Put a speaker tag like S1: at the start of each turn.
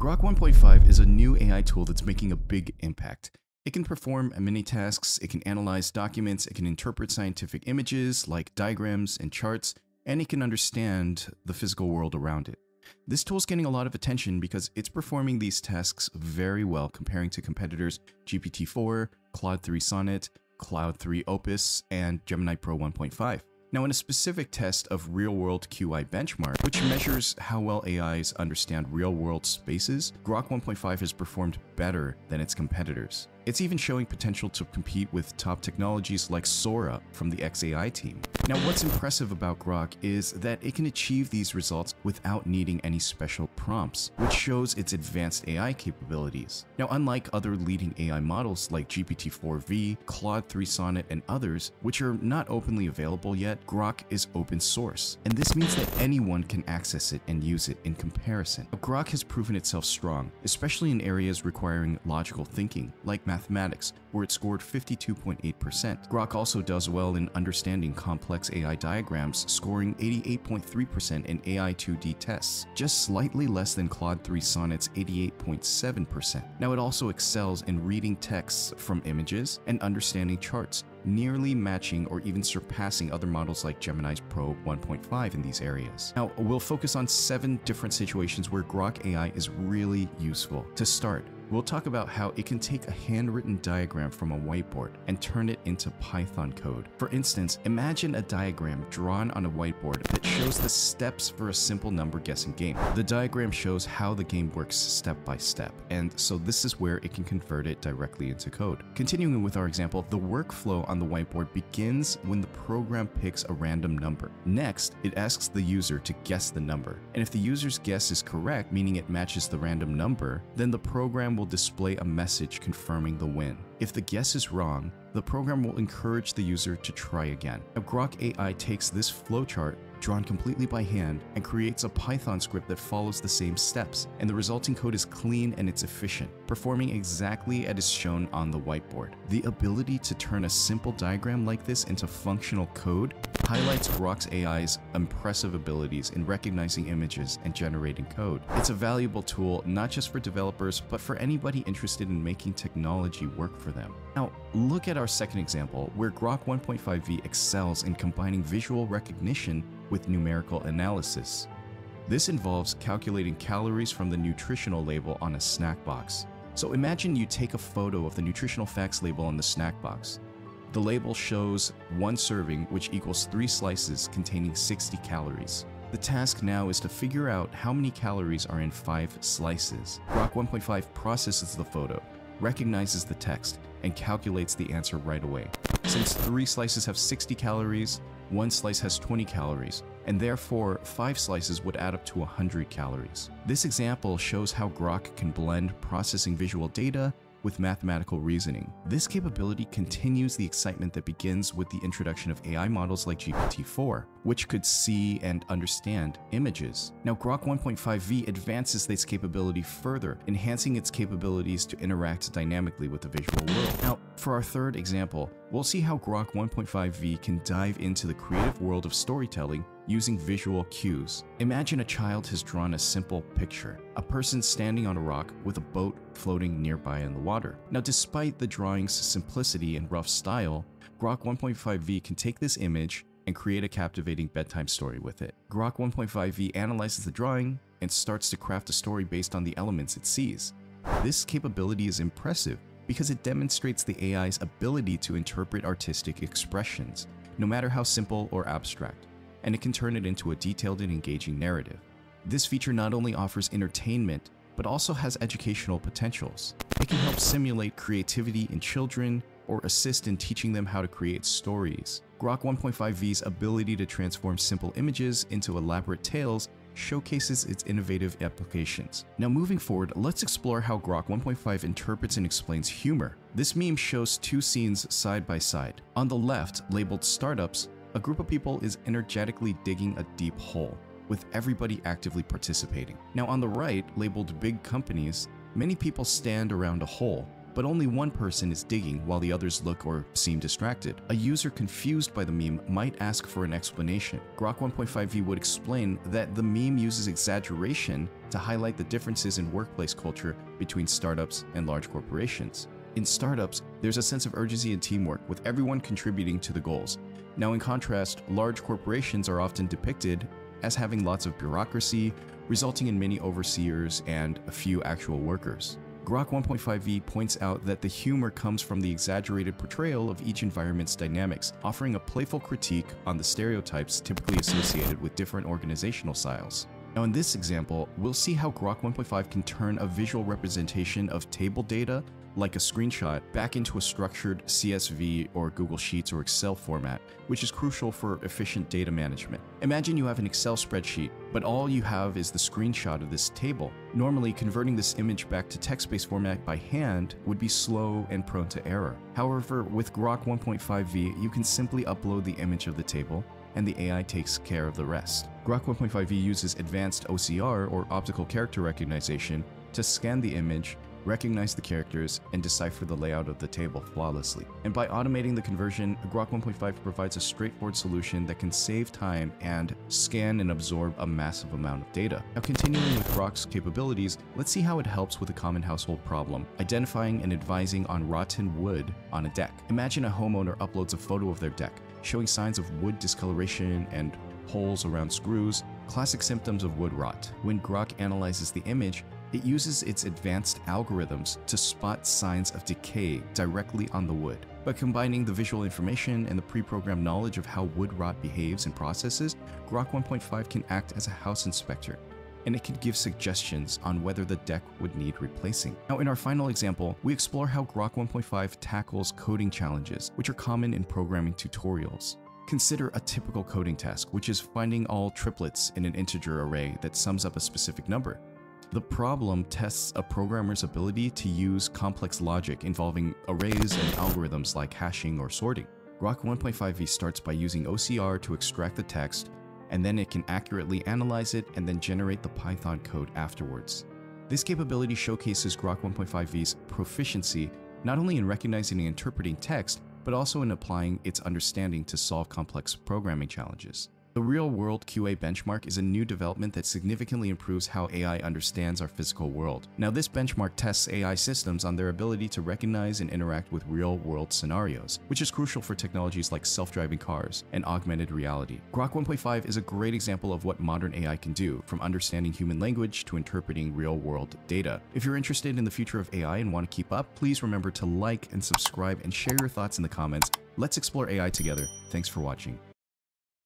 S1: Grok 1.5 is a new AI tool that's making a big impact. It can perform many tasks, it can analyze documents, it can interpret scientific images like diagrams and charts, and it can understand the physical world around it. This tool is getting a lot of attention because it's performing these tasks very well comparing to competitors GPT-4, Claude 3 Sonnet, Claude 3 Opus, and Gemini Pro 1.5. Now, in a specific test of real-world QA benchmark, which measures how well AIs understand real-world spaces, Grok 1.5 has performed better than its competitors. It's even showing potential to compete with top technologies like Sora from the XAI team. Now, what's impressive about Grok is that it can achieve these results without needing any special prompts, which shows its advanced AI capabilities. Now, unlike other leading AI models like GPT-4v, Claude 3 Sonnet, and others, which are not openly available yet, Grok is open source, and this means that anyone can access it and use it in comparison. But Grok has proven itself strong, especially in areas requiring logical thinking, like mathematics where it scored 52.8%. Grok also does well in understanding complex AI diagrams, scoring 88.3% in AI 2D tests, just slightly less than Claude 3 Sonnet's 88.7%. Now it also excels in reading texts from images and understanding charts, nearly matching or even surpassing other models like Gemini's Pro 1.5 in these areas. Now, we'll focus on seven different situations where Grok AI is really useful. To start, We'll talk about how it can take a handwritten diagram from a whiteboard and turn it into Python code. For instance, imagine a diagram drawn on a whiteboard that shows the steps for a simple number guessing game. The diagram shows how the game works step by step, and so this is where it can convert it directly into code. Continuing with our example, the workflow on the whiteboard begins when the program picks a random number. Next, it asks the user to guess the number, and if the user's guess is correct, meaning it matches the random number, then the program will display a message confirming the win. If the guess is wrong, the program will encourage the user to try again. Now, Grok AI takes this flowchart drawn completely by hand and creates a Python script that follows the same steps, and the resulting code is clean and it's efficient, performing exactly as is shown on the whiteboard. The ability to turn a simple diagram like this into functional code highlights Grok's AI's impressive abilities in recognizing images and generating code. It's a valuable tool not just for developers, but for anybody interested in making technology work for them. Now, look at our second example, where Grok 1.5v excels in combining visual recognition with numerical analysis. This involves calculating calories from the nutritional label on a snack box. So imagine you take a photo of the nutritional facts label on the snack box. The label shows one serving, which equals three slices containing 60 calories. The task now is to figure out how many calories are in five slices. Grok 1.5 processes the photo, recognizes the text, and calculates the answer right away. Since three slices have 60 calories, one slice has 20 calories, and therefore 5 slices would add up to 100 calories. This example shows how Grok can blend processing visual data with mathematical reasoning. This capability continues the excitement that begins with the introduction of AI models like GPT-4, which could see and understand images. Now, Grok 1.5v advances this capability further, enhancing its capabilities to interact dynamically with the visual world. Now, for our third example, we'll see how Grok 1.5v can dive into the creative world of storytelling using visual cues. Imagine a child has drawn a simple picture, a person standing on a rock with a boat floating nearby in the water. Now, despite the drawing's simplicity and rough style, Grok 1.5v can take this image and create a captivating bedtime story with it. Grok 1.5v analyzes the drawing and starts to craft a story based on the elements it sees. This capability is impressive because it demonstrates the AI's ability to interpret artistic expressions, no matter how simple or abstract and it can turn it into a detailed and engaging narrative. This feature not only offers entertainment, but also has educational potentials. It can help simulate creativity in children or assist in teaching them how to create stories. Grok 1.5v's ability to transform simple images into elaborate tales showcases its innovative applications. Now moving forward, let's explore how Grok 1.5 interprets and explains humor. This meme shows two scenes side by side. On the left, labeled startups, a group of people is energetically digging a deep hole, with everybody actively participating. Now on the right, labeled big companies, many people stand around a hole, but only one person is digging while the others look or seem distracted. A user confused by the meme might ask for an explanation. Grok 1.5v would explain that the meme uses exaggeration to highlight the differences in workplace culture between startups and large corporations. In startups, there's a sense of urgency and teamwork, with everyone contributing to the goals. Now, in contrast, large corporations are often depicted as having lots of bureaucracy, resulting in many overseers and a few actual workers. Grok 1.5v points out that the humor comes from the exaggerated portrayal of each environment's dynamics, offering a playful critique on the stereotypes typically associated with different organizational styles. Now in this example, we'll see how Grok 1.5 can turn a visual representation of table data like a screenshot back into a structured CSV or Google Sheets or Excel format, which is crucial for efficient data management. Imagine you have an Excel spreadsheet, but all you have is the screenshot of this table. Normally, converting this image back to text-based format by hand would be slow and prone to error. However, with Grok 1.5v, you can simply upload the image of the table, and the AI takes care of the rest. Grok 1.5v uses advanced OCR or optical character recognition to scan the image recognize the characters, and decipher the layout of the table flawlessly. And by automating the conversion, Grok 1.5 provides a straightforward solution that can save time and scan and absorb a massive amount of data. Now continuing with Grok's capabilities, let's see how it helps with a common household problem, identifying and advising on rotten wood on a deck. Imagine a homeowner uploads a photo of their deck, showing signs of wood discoloration and holes around screws, classic symptoms of wood rot. When Grok analyzes the image, it uses its advanced algorithms to spot signs of decay directly on the wood. By combining the visual information and the pre-programmed knowledge of how wood rot behaves and processes, Grok 1.5 can act as a house inspector, and it can give suggestions on whether the deck would need replacing. Now in our final example, we explore how Grok 1.5 tackles coding challenges, which are common in programming tutorials. Consider a typical coding task, which is finding all triplets in an integer array that sums up a specific number. The problem tests a programmer's ability to use complex logic involving arrays and algorithms like hashing or sorting. Grok 1.5v starts by using OCR to extract the text, and then it can accurately analyze it and then generate the Python code afterwards. This capability showcases Grok 1.5v's proficiency not only in recognizing and interpreting text, but also in applying its understanding to solve complex programming challenges. The real-world QA benchmark is a new development that significantly improves how AI understands our physical world. Now this benchmark tests AI systems on their ability to recognize and interact with real-world scenarios, which is crucial for technologies like self-driving cars and augmented reality. Grok 1.5 is a great example of what modern AI can do, from understanding human language to interpreting real-world data. If you're interested in the future of AI and want to keep up, please remember to like and subscribe and share your thoughts in the comments. Let's explore AI together. Thanks for watching.